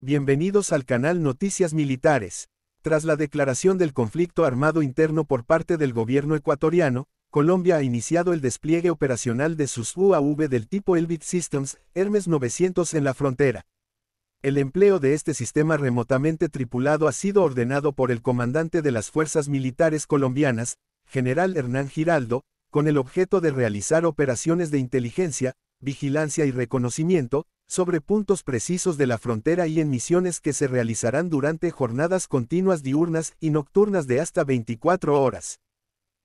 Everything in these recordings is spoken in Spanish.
Bienvenidos al canal Noticias Militares. Tras la declaración del conflicto armado interno por parte del gobierno ecuatoriano, Colombia ha iniciado el despliegue operacional de sus UAV del tipo Elbit Systems Hermes 900 en la frontera. El empleo de este sistema remotamente tripulado ha sido ordenado por el comandante de las fuerzas militares colombianas, general Hernán Giraldo, con el objeto de realizar operaciones de inteligencia, vigilancia y reconocimiento, sobre puntos precisos de la frontera y en misiones que se realizarán durante jornadas continuas diurnas y nocturnas de hasta 24 horas.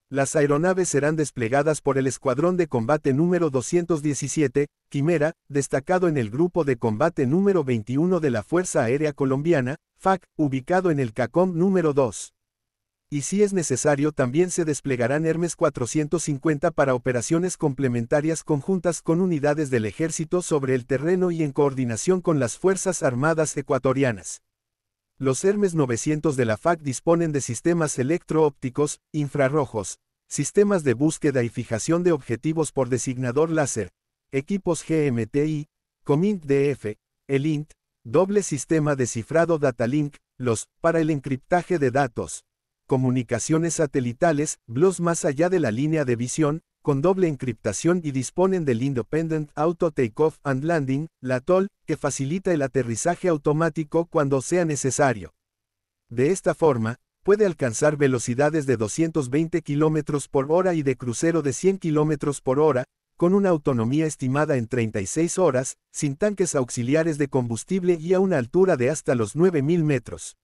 Las aeronaves serán desplegadas por el Escuadrón de Combate número 217, Quimera, destacado en el Grupo de Combate número 21 de la Fuerza Aérea Colombiana, FAC, ubicado en el CACOM número 2 y si es necesario también se desplegarán Hermes 450 para operaciones complementarias conjuntas con unidades del ejército sobre el terreno y en coordinación con las Fuerzas Armadas ecuatorianas. Los Hermes 900 de la FAC disponen de sistemas electro-ópticos, infrarrojos, sistemas de búsqueda y fijación de objetivos por designador láser, equipos GMTI, Comint DF, el INT, doble sistema de cifrado Datalink, los, para el encriptaje de datos, comunicaciones satelitales, BLUS más allá de la línea de visión, con doble encriptación y disponen del Independent Auto Takeoff and Landing, la TOL, que facilita el aterrizaje automático cuando sea necesario. De esta forma, puede alcanzar velocidades de 220 km por hora y de crucero de 100 km por hora, con una autonomía estimada en 36 horas, sin tanques auxiliares de combustible y a una altura de hasta los 9.000 metros.